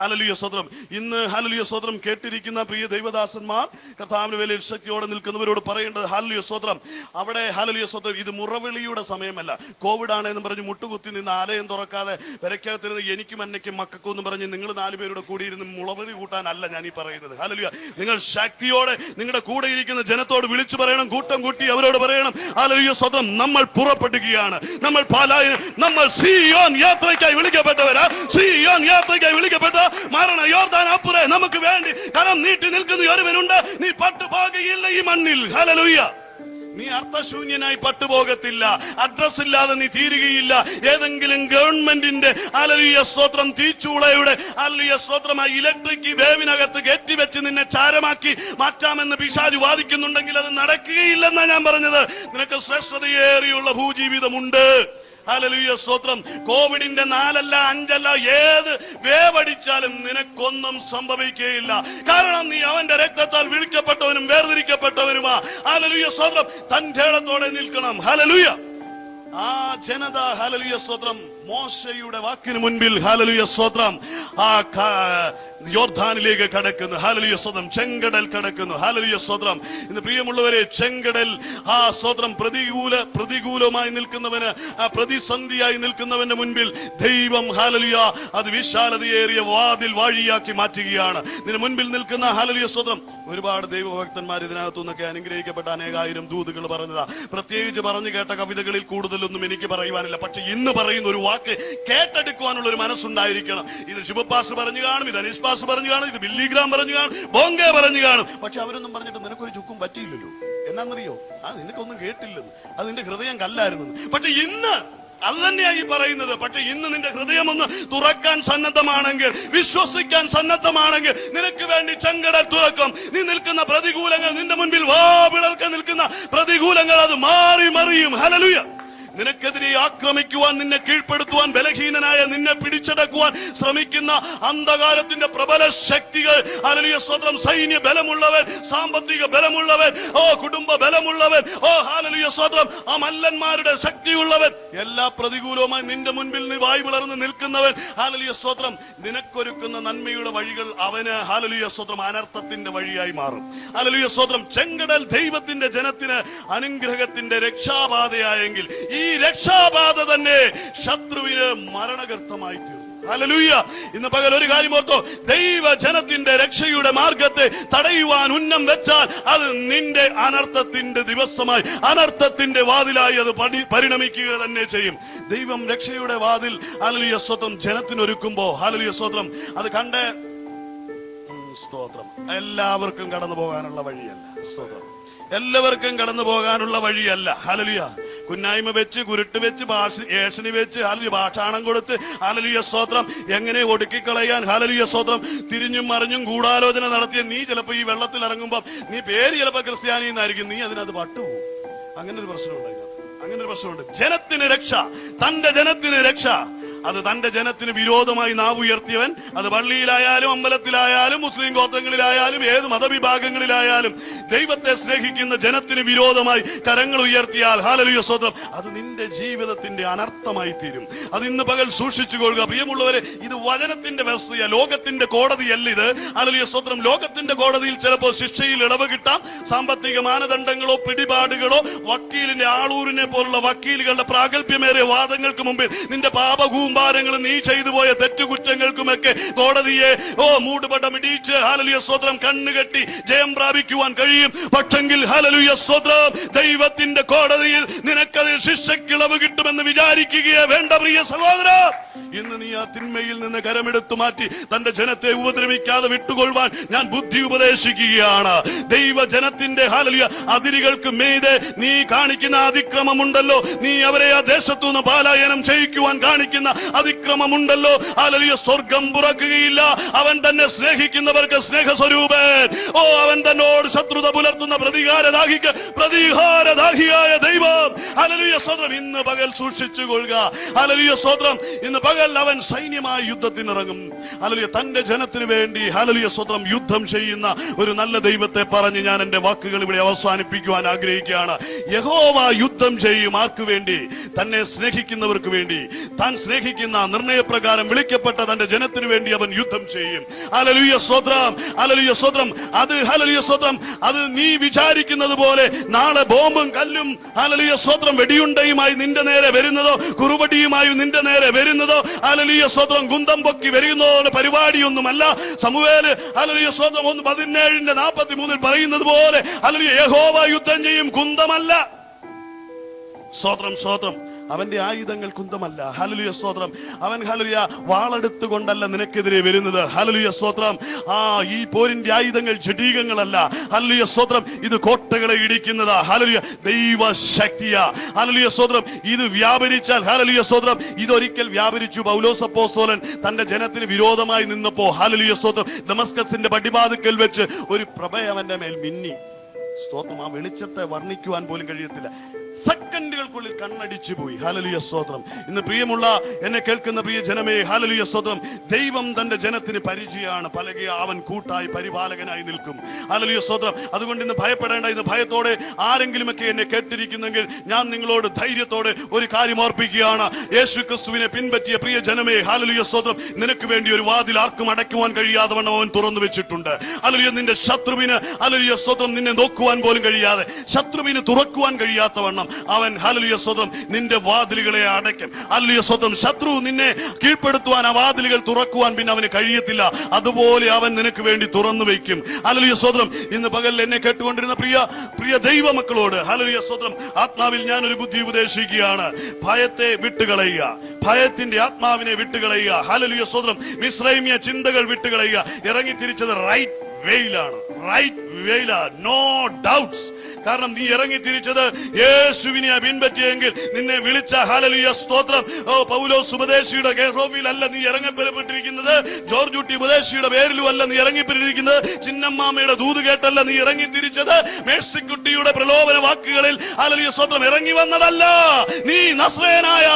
ഹലലിയ സ്വത്രം ഇന്ന് ഹലലിയ സ്വത്രം കേട്ടിരിക്കുന്ന പ്രിയ ദൈവദാസന്മാർ കർത്താവിന് വേലയിൽ ശക്തിയോടെ നിൽക്കുന്നവരോട് പറയേണ്ടത് ഹലലിയ സ്വത്രം അവിടെ ഹലലിയ സ്വത്രം ഇത് മുറവിളിയുടെ സമയമല്ല. കോവിഡ് ആണ് എന്ന് പറഞ്ഞ് മുട്ടുകുത്തി നിന്ന് ആലയം തുറക്കാതെ പെരക്കകത്തിരുന്ന് എനിക്കും അന്നയ്ക്കും മക്കൾക്കും എന്ന് പറഞ്ഞ് നിങ്ങൾ നാലുപേരുടെ കൂടിയിരുന്ന് മുളവിളി കൂട്ടാനല്ല ഞാൻ ഈ പറയുന്നത്. ഹലലിയ നിങ്ങൾ ശക്തിയോടെ നിങ്ങളുടെ കൂടെ ഇരിക്കുന്ന ജനത്തോട് വിളിച്ചു പറയണം കൂട്ടം കൂട്ടി അവരോട് പറയണം. ഹലലിയ സ്വത്രം നമ്മൾ പുറപ്പെടുകയാണ്. നമ്മൾ പാലായ നമ്മൾ സിയോൻ യാത്രയ്ക്കായി വിളിക്കപ്പെട്ടവരാ. സിയോൻ യാത്രയ്ക്കായി വിളിക്കപ്പെട്ട മരണ യോർദാൻ അപ്പുറേ നമുക്ക് വേണ്ടി കരം നീട്ടി നിൽക്കുന്ന ഒരുവനുണ്ട്. നീ പട്ടുപോകയില്ല ഈ മണ്ണിൽ. ഹലലുയ്യ നീ അർത്ഥശൂന്യനായി പട്ടുപോകത്തില്ല. അഡ്രസ് ഇല്ലാതെ നീ തീരുകയില്ല. ഏതെങ്കിലും ഗവൺമെന്റിന്റെ അലലിയ സ്തോത്രം തീച്ചൂളയുടെ അലലിയ സ്തോത്രമായി ഇലക്ട്രിക് വേവിനകത്ത് കെട്ടിവെച്ച് നിന്നെ ചാരമാക്കി മാറ്റാമെന്ന് പിശാജ് വാദിക്കുന്നുണ്ടെങ്കിൽ അത് നടക്കുകയില്ലെന്നാ ഞാൻ പറഞ്ഞത്. നിനക്ക് ശ്രേഷ്ഠതയേറിയുള്ള ഭൂജീവിതമുണ്ട്. ഹല്ലേലൂയ സ്തോത്രം. കോവിഡിന്റെ നാലല്ല അഞ്ചല്ല ഏത് വേവടിച്ചാലും നിനക്കൊന്നും സംഭവിക്കുകയില്ല. കാരണം നീ അവന്റെ രക്തത്താൽ വിളിക്കപ്പെട്ടവനും വേർതിരിക്കപ്പെട്ടവനുമാ. ഹല്ലേലൂയ സ്തോത്രം. തന്റെ നിൽക്കണം. ഹല്ലേലൂയ. ആ ജനത ഹലലുയ സ്തോത്രം. മോശയുടെ വാക്കിന് മുൻപിൽ ഹാലലുയ സ്വത്രം ആ യോർധാനിലേക്ക് കടക്കുന്നു. ഹാലലിയ സ്തോത്രം ചെങ്കടൽ കടക്കുന്നു. ഹാലലിയ സ്തോത്രം ഇന്ന് പ്രിയമുള്ളവരെ ചെങ്കടൽ ആ സ്തോത്രം പ്രതികൂല പ്രതികൂലമായി നിൽക്കുന്നവന് ആ പ്രതിസന്ധിയായി നിൽക്കുന്നവന്റെ മുൻപിൽ ദൈവം ഹാലലിയ അത് വിശാലതയേറിയ വാതിൽ വാഴിയാക്കി മാറ്റുകയാണ്. ഇതിന് മുൻപിൽ നിൽക്കുന്ന ഹാലലിയ സ്തോത്രം ഒരുപാട് ദൈവഭക്തന്മാർ ഇതിനകത്തു നിന്നൊക്കെ അനുഗ്രഹിക്കപ്പെട്ട അനേകായിരം ദൂതുകൾ പറഞ്ഞതാ. പ്രത്യേകിച്ച് പറഞ്ഞു കേട്ട കവിതകളിൽ കൂടുതലൊന്നും എനിക്ക് പറയുവാനില്ല. പക്ഷെ ഇന്ന് പറയുന്ന ഒരു വാക്ക് കേട്ടെടുക്കുവാനുള്ള ഒരു മനസ്സുണ്ടായിരിക്കണം. ഇത് ശുഭപാസ് പറഞ്ഞു കാണും ഇത് അനീഷ് പാസ് പറഞ്ഞു കാണും ഇത് ബില്ലിഗ്രാം പറഞ്ഞു കാണും ബോംഗെ പറഞ്ഞു കാണും. പക്ഷെ അവരൊന്നും പറഞ്ഞിട്ട് നിനക്കൊരു ചുക്കും പറ്റിയില്ലല്ലോ. എന്നാന്നറിയോ? ആ നിനക്കൊന്നും കേട്ടില്ലെന്ന്. അത് നിന്റെ ഹൃദയം കല്ലായിരുന്നു. പക്ഷെ ഇന്ന് അത് തന്നെയായി ഈ പറയുന്നത്. പക്ഷെ ഇന്ന് നിന്റെ ഹൃദയം ഒന്ന് തുറക്കാൻ സന്നദ്ധമാണെങ്കിൽ വിശ്വസിക്കാൻ സന്നദ്ധമാണെങ്കിൽ നിനക്ക് വേണ്ടി ചങ്കട തുറക്കും. നീ നിൽക്കുന്ന പ്രതികൂലങ്ങൾ നിന്റെ മുൻപിൽ വാ വിളർക്ക നിൽക്കുന്ന പ്രതികൂലങ്ങൾ അത് മാറി മറിയും. ഹലലുയ നിനക്കെതിരെ ആക്രമിക്കുവാൻ നിന്നെ കീഴ്പ്പെടുത്തുവാൻ ബലഹീനനായ നിന്നെ പിടിച്ചടക്കുവാൻ ശ്രമിക്കുന്ന അന്ധകാരത്തിന്റെ പ്രബല ശക്തികൾ. അലലിയ സ്വത്രം സൈന്യ ബലമുള്ളവൻ സാമ്പത്തിക ബലമുള്ളവൻ ഓ കുടുംബ ബലമുള്ളവൻ ഓ ഹാലലിയ സ്വത്രം ആ മല്ലന്മാരുടെ ശക്തിയുള്ളവൻ എല്ലാ പ്രതികൂലവുമായി നിന്റെ മുൻപിൽ നീ വായി വിളർന്ന് നിൽക്കുന്നവൻ ഹാലലിയ സ്വത്രം നിനക്കൊരുക്കുന്ന നന്മയുടെ വഴികൾ അവന് ഹാലലിയ സ്വത്രം അനർത്ഥത്തിന്റെ വഴിയായി മാറും. ഹാലലിയ സ്വത്രം ചെങ്കടൽ ദൈവത്തിന്റെ ജനത്തിന് അനുഗ്രഹത്തിന്റെ രക്ഷാപാതയായെങ്കിൽ ഈ രക്ഷാപാത തന്നെ ശത്രുവിന് മരണകർത്തമായി തീർന്നു. ഇന്ന് പകൽ ഒരു കാര്യം ഓർത്തോ. ദൈവ ജനത്തിന്റെ രക്ഷയുടെ മാർഗത്തെ തടയുവാൻ ഉന്നം വെച്ചാൽ അത് നിന്റെ അനർത്ഥത്തിന്റെ ദിവസമായി അനർത്ഥത്തിന്റെ വാതിലായി അത് പരിണമിക്കുക തന്നെ ചെയ്യും. ദൈവം രക്ഷയുടെ വാതിൽ ഹലലിയ സ്വത്രം ജനത്തിനൊരുക്കുമ്പോ ഹലലിയ സ്വത്രം അത് കണ്ട സ്തോത്രം. എല്ലാവർക്കും കടന്നു പോകാനുള്ള വഴിയല്ല. സ്തോത്രം. എല്ലാവർക്കും കടന്നു പോകാനുള്ള വഴിയല്ല. ഹലലിയ കുന്നായ്മ വെച്ച് കുരുട്ട് വെച്ച് ഏഷണി വെച്ച് ഹലലിയ ഭാഷാണം കൊടുത്ത് ഹലലിയ സ്തോത്രം. എങ്ങനെ ഒടുക്കിക്കളയാൻ? ഹലലിയ സ്തോത്രം. തിരിഞ്ഞും മറിഞ്ഞും ഗൂഢാലോചന നടത്തിയ നീ ചിലപ്പോൾ ഈ വെള്ളത്തിൽ ഇറങ്ങുമ്പോൾ നീ പേര് ചിലപ്പോ ക്രിസ്ത്യാനി എന്നായിരിക്കും നീ അതിനകത്ത് പട്ടുപോകും. അങ്ങനെ ഒരു പ്രശ്നമുണ്ട് അതിനകത്ത്. അങ്ങനെ ഒരു പ്രശ്നമുണ്ട്. ജനത്തിന് രക്ഷ. തന്റെ ജനത്തിന് രക്ഷ. അത് തന്റെ ജനത്തിന് വിരോധമായി നാവ് ഉയർത്തിയവൻ അത് പള്ളിയിലായാലും അമ്പലത്തിലായാലും മുസ്ലിം ഗോത്രങ്ങളിലായാലും ഏത് മതവിഭാഗങ്ങളിലായാലും ദൈവത്തെ സ്നേഹിക്കുന്ന ജനത്തിന് വിരോധമായി കരങ്ങൾ ഉയർത്തിയാൽ ഹാലലുയ സ്വതം അത് നിന്റെ ജീവിതത്തിന്റെ അനർത്ഥമായി തീരും. അത് ഇന്ന് പകൽ സൂക്ഷിച്ചു കൊള്ളുക. പ്രിയമുള്ളവരെ ഇത് വചനത്തിന്റെ വ്യവസ്ഥയ. ലോകത്തിന്റെ കോടതിയല്ല ഇത്. ഹാലലുയ സ്വത്രം ലോകത്തിന്റെ കോടതിയിൽ ചിലപ്പോൾ ശിക്ഷയിൽ ഇളവ് കിട്ടാം. സാമ്പത്തിക മാനദണ്ഡങ്ങളോ പിടിപാടുകളോ വക്കീലിന്റെ ആളൂരിനെ പോലുള്ള വക്കീലുകളുടെ പ്രാഗൽഭ്യമേറിയ വാദങ്ങൾക്ക് മുമ്പിൽ നിന്റെ പാപകൂമ്പാരങ്ങൾ നീ ചെയ്തു പോയ തെറ്റുകുറ്റങ്ങൾക്കുമൊക്കെ കോടതിയെ ഓ മൂടുപടം ഇടിച്ച് ഹാലലിയ സ്വത്രം കണ്ണുകെട്ടി ജയം പ്രാപിക്കുവാൻ കഴിയും. പക്ഷെങ്കിൽ ഹലലുയ സ്വത്രം ദൈവത്തിന്റെ കോടതിയിൽ നിനക്കതിൽ ശിക്ഷക്കിളവ് കിട്ടുമെന്ന് വിചാരിക്കുകയേ വേണ്ട പ്രിയ സഹോദര. ഇന്ന് നീ ആ തിന്മയിൽ നിന്ന് കരമെടുത്തു മാറ്റി തന്റെ ജനത്തെ ഉപദ്രവിക്കാതെ വിട്ടുകൊള്ളുവാൻ ഞാൻ ബുദ്ധി ഉപദേശിക്കുകയാണ്. ദൈവജനത്തിന്റെ ഹാലലിയ അതിരുകൾക്ക് മീതെ നീ കാണിക്കുന്ന അതിക്രമമുണ്ടല്ലോ. നീ അവരെ ആ ദേശത്തു നിന്ന് പാലായനം ചെയ്യിക്കുവാൻ കാണിക്കുന്ന അതിക്രമമുണ്ടല്ലോ. അലലിയ സ്വർഗം പുറക്കുകയില്ല. അവൻ തന്നെ സ്നേഹിക്കുന്നവർക്ക് സ്നേഹസ്വരൂപൻ. ഓ അവൻ തന്നോട് ശത്രുത പുലർത്തുന്ന പ്രതികാരദാഹിക്ക് പ്രതികാരദാഹിയായ ദൈവം. അലലിയ സ്വത്രം ഇന്ന് പകൽ സൂക്ഷിച്ചു കൊള്ളുക. അലലിയ സ്വത്രം ഇന്ന് പകൽ അവൻ സൈന്യമായി യുദ്ധത്തിനിറങ്ങും. അലലിയ തന്റെ ജനത്തിന് വേണ്ടി ഹലലിയ സ്വത്രം യുദ്ധം ചെയ്യുന്ന ഒരു നല്ല ദൈവത്തെ പറഞ്ഞ് ഞാൻ എന്റെ വാക്കുകൾ ഇവിടെ അവസാനിപ്പിക്കുവാൻ ആഗ്രഹിക്കുകയാണ്. യഹോവ യുദ്ധം ചെയ്യും ആർക്കു വേണ്ടി? തന്നെ സ്നേഹിക്കുന്നവർക്ക് വേണ്ടി. താൻ സ്നേഹിക്കുന്ന നിർണയപ്രകാരം വിളിക്കപ്പെട്ട തന്റെ ജനത്തിനു വേണ്ടി അവൻ യുദ്ധം ചെയ്യും. ഹലലുയ സ്വത്രം ഹലലുയ സ്വത്രം അത് ഹലലുയ സ്വത്രം അത് നീ വിചാരിക്കുന്നത് പോലെ നാളെ ബോംബും കല്ലും ഹലലുയ സ്വത്രം വെടിയുണ്ടയുമായി നിന്റെ നേരെ വരുന്നതോ കുറുപടിയുമായി നിന്റെ നേരെ വരുന്നതോ അലലുയ സ്വത്രം കുന്തം പൊക്കി വരുന്നതോ പരിപാടിയൊന്നുമല്ല. സമൂഹേൽ അലലുയ സ്വത്രം ഒന്ന് പതിനേഴിന്റെ നാൽപ്പത്തി മൂന്നിൽ പറയുന്നത് പോലെ അലലുയ യഹോവ യുദ്ധം ചെയ്യും കുന്തമല്ല സ്വത്രം സ്വത്രം അവന്റെ ആയുധങ്ങൾ കുന്തമല്ല. ഹലലുയ സ്തോത്രം. അവൻ ഹലലുയ വാളെടുത്തു കൊണ്ടല്ല നിനക്കെതിരെ വരുന്നത്. ഹലലുയ സ്തോത്രം. ആ ഈ പോരിന്റെ ആയുധങ്ങൾ ജഡീകങ്ങളല്ല. ഹലലുയ സ്തോത്രം ഇത് കോട്ടകളെ ഇടിക്കുന്നതാ. ഹലലുയ ദൈവശക്തിയാ. ഹലലുയ സ്തോത്രം ഇത് വ്യാപരിച്ചാൽ ഹലലുയ സ്തോത്രം ഇതൊരിക്കൽ വ്യാപരിച്ചു പൗലോസപ്പോസ്തോലൻ തന്റെ ജനത്തിന് വിരോധമായി നിന്നപ്പോ ഹലലുയ സ്തോത്രം ദമസ്കസിന്റെ പടിവാതുക്കൽ വെച്ച് ഒരു പ്രഭയം അവന്റെ മേൽ മിന്നി. സ്തോത്രം ആ വെളിച്ചത്തെ വർണിക്കുവാൻ പോലും കഴിയത്തില്ല. സെക്കൻഡുകൾക്കുള്ളിൽ കണ്ണടിച്ചു പോയി. ഹാലലിയ സ്തോത്രം. ഇന്ന് പ്രിയമുള്ള എന്നെ കേൾക്കുന്ന പ്രിയ ജനമേ ഹാലലിയ സ്തോത്രം. ദൈവം തന്റെ ജനത്തിന് പരിചയമാണ്. പലകെ അവൻ കൂട്ടായി പരിപാലകനായി നിൽക്കും. ഹാലലിയ സ്തോത്രം. അതുകൊണ്ട് ഇന്ന് ഭയപ്പെടേണ്ട ഇന്ന് ഭയത്തോടെ ആരെങ്കിലുമൊക്കെ എന്നെ കേട്ടിരിക്കുന്നെങ്കിൽ ഞാൻ നിങ്ങളോട് ധൈര്യത്തോടെ ഒരു കാര്യം ഓർപ്പിക്കുകയാണ്. യേശു ക്രിസ്തുവിനെ പിൻപറ്റിയ പ്രിയ ജനമേ ഹാലലിയ സ്തോത്രം. നിനക്ക് വേണ്ടി ഒരു വാതിൽ ആർക്കും അടയ്ക്കുവാൻ കഴിയാതെ വണ്ണം അവൻ തുറന്നു വെച്ചിട്ടുണ്ട്. അലലിയ നിന്റെ ശത്രുവിന് അലലിയ സ്വോത്രം നിന്നെ നോക്കുവാൻ പോലും കഴിയാതെ. ശത്രുവിന് തുറക്കുവാൻ കഴിയാത്ത വണ്ണം അവൻ ഹലലിയ സ്വതം നിന്റെ വാതിലുകളെ അടയ്ക്കും. അലലിയ സ്വതം ശത്രു നിന്നെ കീഴ്പ്പെടുത്തുവാൻ ആ വാതിലുകൾ തുറക്കുവാൻ പിന്നെ അവന് കഴിയത്തില്ല. അതുപോലെ അവൻ നിനക്ക് വേണ്ടി തുറന്നു വയ്ക്കും. ഹലലിയ സ്വതം ഇന്ന് പകൽ എന്നെ കേട്ടുകൊണ്ടിരുന്ന പ്രിയ പ്രിയ ദൈവ മക്കളോട് ഹലലിയ സ്വതം ആത്മാവിൽ ഞാൻ ഒരു ബുദ്ധി ഉപദേശിക്കുകയാണ്. ഭയത്തെ വിട്ടുകളയുക. ഭയത്തിന്റെ ആത്മാവിനെ വിട്ടുകളയുക. ഹലലിയ സ്വതം മിശ്രൈമ്യ ചിന്തകൾ വിട്ടുകളയുക. ഇറങ്ങി തിരിച്ചത് റൈറ്റ് വേയിലാണ്. റൈറ്റ് വേയില. നോ ഡൗട്ട്സ് കാരണം നീ ഇറങ്ങി തിരിച്ചത് യേശുവിനെ പിൻപറ്റിയെങ്കിൽ നിന്നെ വിളിച്ച ഹാലലിയ സ്തോത്രം. ഓ പൗലോ സുപദേശിയുടെ കേസോഫിലല്ല നീ ഇറങ്ങിപ്പെരപ്പെട്ടിരിക്കുന്നത് ജോർജ് കുട്ടി ഉപദേശിയുടെ പേരിലും അല്ല നീ ഇറങ്ങിപ്പെട്ടിരിക്കുന്നത്. ചിന്നമ്മാമയുടെ ദൂത് കേട്ടല്ല നീ ഇറങ്ങി തിരിച്ചത്. മേഴ്സിക്കുട്ടിയുടെ പ്രലോഭന വാക്കുകളിൽ ഹാലലിയ സ്തോത്രം ഇറങ്ങി വന്നതല്ല. നീ നസ്രേനായ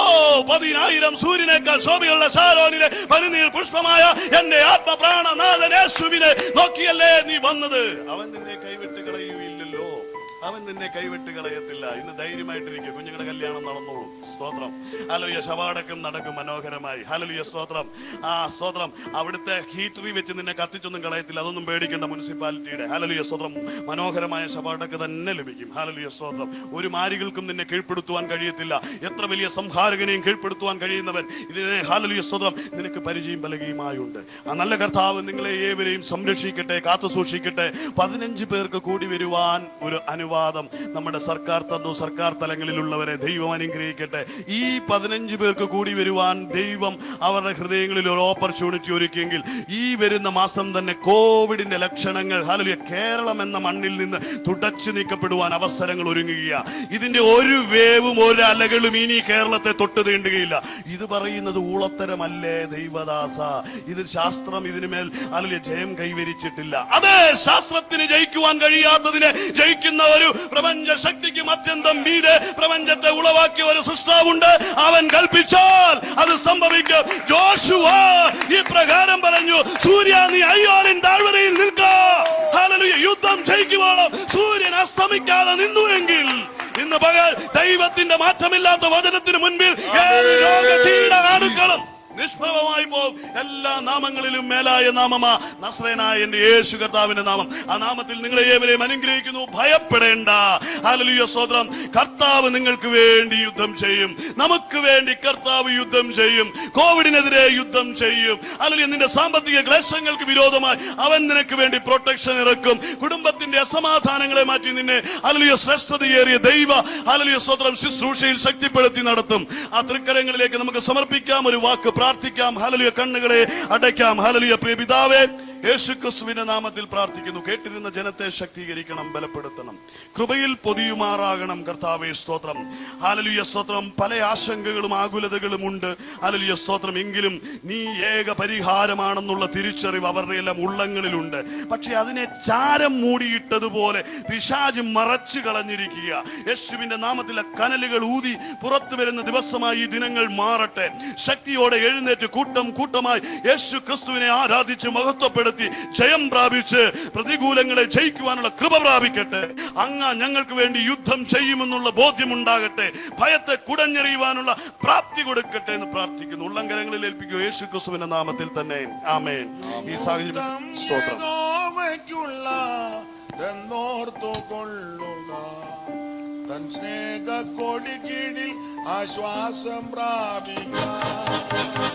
ഓ പതിനായിരം സൂര്യനേക്കാൾ ശോഭയുള്ള ശാലോനിലെ പനിനീർ പുഷ്പമായ എന്റെ ആത്മപ്രാണനാഥൻ യേശുവിനെ നോക്കിയല്ലേ നീ വന്നത്? അവൻ നിന്നെ കൈവിട്ട് കളയുകയില്ലല്ലോ അവൻ നിന്നെ കൈവിട്ട് കളയത്തില്ല. ഇന്ന് ധൈര്യമായിട്ടിരിക്കും. കുഞ്ഞുങ്ങളുടെ കല്യാണം നടന്നോളൂ. സ്തോത്രം. ഹലലിയ ശവാടക്കം നടക്കും മനോഹരമായി. ഹലലിയ സ്തോത്രം. ആ സ്തോത്രം. അവിടുത്തെ ഹീറ്ററി വെച്ച് നിന്നെ കത്തിച്ചൊന്നും കളയത്തില്ല. അതൊന്നും പേടിക്കേണ്ട മുനിസിപ്പാലിറ്റിയുടെ. ഹലലിയ സ്തോത്രം. മനോഹരമായ ശവാടക്ക് തന്നെ ലഭിക്കും. ഹലലിയ സ്തോത്രം. ഒരു മാരികൾക്കും നിന്നെ കീഴ്പ്പെടുത്തുവാൻ കഴിയത്തില്ല. എത്ര വലിയ സംഹാരകനെയും കീഴ്പ്പെടുത്തുവാൻ കഴിയുന്നവൻ ഇതിനെ ഹലലിയ സ്തോത്രം. നിനക്ക് പരിചയം പലകയുമായുണ്ട്. ആ നല്ല കർത്താവ് നിങ്ങളെ ഏവരെയും സംരക്ഷിക്കട്ടെ കാത്തു സൂക്ഷിക്കട്ടെ പതിനഞ്ച് പേർക്ക് കൂടി വരുവാൻ ഒരു അനുവാദം നമ്മുടെ സർക്കാർ തന്നു. സർക്കാർ തലങ്ങളിലുള്ളവരെ ദൈവം അനുഗ്രഹിക്കട്ടെ. ഈ പതിനഞ്ച് പേർക്ക് കൂടി വരുവാൻ ദൈവം അവരുടെ ഹൃദയങ്ങളിൽ ഒരു ഓപ്പർച്യൂണിറ്റി ഒരുക്കിയെങ്കിൽ ഈ വരുന്ന മാസം തന്നെ കോവിഡിന്റെ ലക്ഷണങ്ങൾ ഹലോ കേരളം എന്ന മണ്ണിൽ നിന്ന് തുടച്ചു നീക്കപ്പെടുവാൻ അവസരങ്ങൾ ഒരുങ്ങുക ഇതിന്റെ ഒരു വേവും ഒരു അലകളും ഇനി കേരളത്തെ തൊട്ട് തീണ്ടുകയില്ല. ഇത് പറയുന്നത് ഊളത്തരമല്ലേ ദൈവദാസ? ഇത് ശാസ്ത്രം ഇതിനുമേൽ അല്ലെ ജയം കൈവരിച്ചിട്ടില്ല. അതെ ശാസ്ത്രത്തിന് ജയിക്കുവാൻ കഴിയാത്തതിനെ ജയിക്കുന്ന ഒരു പ്രപഞ്ച ശക്തിക്കും അത്യന്തം മീതെ പ്രപഞ്ചത്തെ ഉളവാക്കിയ ഒരു സൃഷ്ടാവുണ്ട്. അവൻ കൽപ്പിച്ചാൽ അത് സംഭവിക്കും. ജോഷുവ ഈ പ്രകാരം പറഞ്ഞു സൂര്യ നീ അയ്യോലിൻ താഴ്വരയിൽ നിൽക്കുക. യുദ്ധം ജയിക്കുവോളം സൂര്യൻ അസ്തമിക്കാതെ നിന്നു എങ്കിൽ. ഇന്ന് പകൽ ദൈവത്തിന്റെ മാറ്റമില്ലാത്ത വചനത്തിന് മുൻപിൽ ഏത് രോഗ അണുക്കളും നിഷ്പ്രഭമായി പോകും എല്ലാ നാമങ്ങളിലും മേലായ നാമമാ. നസ്രേനായ എന്റെ യേശു കർത്താവിന്റെ നാമം. ആ നാമത്തിൽ നിങ്ങളെ ഏവരെയും അനുഗ്രഹിക്കുന്നു. ഭയപ്പെടേണ്ട. ഹാലലിയ സ്വോത്രം കർത്താവ് നിങ്ങൾക്ക് വേണ്ടി യുദ്ധം ചെയ്യും. നമുക്ക് വേണ്ടി കർത്താവ് യുദ്ധം ചെയ്യും. കോവിഡിനെതിരെ യുദ്ധം ചെയ്യും. അല്ലെങ്കിൽ നിന്റെ സാമ്പത്തിക ക്ലേശങ്ങൾക്ക് വിരോധമായി അവൻ നിനക്ക് വേണ്ടി പ്രൊട്ടക്ഷൻ ഇറക്കും. കുടുംബത്തിന്റെ അസമാധാനങ്ങളെ മാറ്റി നിന്നെ അലലിയ ശ്രേഷ്ഠതയേറിയ ദൈവ അലലിയ സ്വത്രം ശുശ്രൂഷയിൽ ശക്തിപ്പെടുത്തി നടത്തും. ആ തൃക്കരങ്ങളിലേക്ക് നമുക്ക് സമർപ്പിക്കാം. ഒരു വാക്ക് പ്രാർത്ഥിക്കാം. ഹലലിയ കണ്ണുകളെ അടയ്ക്കാം. ഹലലിയ പ്രിയ പിതാവേ യേശു ക്രിസ്തുവിന്റെ നാമത്തിൽ പ്രാർത്ഥിക്കുന്നു. കേട്ടിരുന്ന ജനത്തെ ശക്തീകരിക്കണം ബലപ്പെടുത്തണം. കൃപയിൽ പൊതിയുമാറാകണം കർത്താവേ സ്തോത്രം. ഹാലലിയ സ്തോത്രം. പല ആശങ്കകളും ആകുലതകളും ഉണ്ട്. ഹാലലിയ സ്തോത്രം. എങ്കിലും നീ ഏക പരിഹാരമാണെന്നുള്ള തിരിച്ചറിവ് അവരുടെ എല്ലാം ഉള്ളങ്ങളിലുണ്ട്. പക്ഷെ അതിനെ ചാരം മൂടിയിട്ടതുപോലെ പിശാജ് മറച്ചു കളഞ്ഞിരിക്കുക. യേശുവിന്റെ നാമത്തിലെ കനലുകൾ ഊതി പുറത്തു വരുന്ന ദിവസമായി ഈ ദിനങ്ങൾ മാറട്ടെ. ശക്തിയോടെ എഴുന്നേറ്റ് കൂട്ടം കൂട്ടമായി യേശു ക്രിസ്തുവിനെ ആരാധിച്ച് മഹത്വപ്പെടുത്തി ജയം പ്രാപിച്ച് പ്രതികൂലങ്ങളെ ജയിക്കുവാനുള്ള കൃപ പ്രാപിക്കട്ടെ. അങ്ങ ഞങ്ങൾക്ക് വേണ്ടി യുദ്ധം ചെയ്യുമെന്നുള്ള ബോധ്യമുണ്ടാകട്ടെ. ഭയത്തെ കുടഞ്ഞെറിയുവാനുള്ള പ്രാപ്തി കൊടുക്കട്ടെ എന്ന് പ്രാർത്ഥിക്കുന്നു. ഉള്ളങ്കരങ്ങളിൽ ഏൽപ്പിക്കുക യേശു ക്രിസ്തുവിന്റെ നാമത്തിൽ തന്നെ. ആമേൻ. ഈ സാഹചര്യം സ്തോത്രം. തൻ സ്നേഹ കൊടിക്കീഴിൽ ആശ്വാസം പ്രാപിക്കാം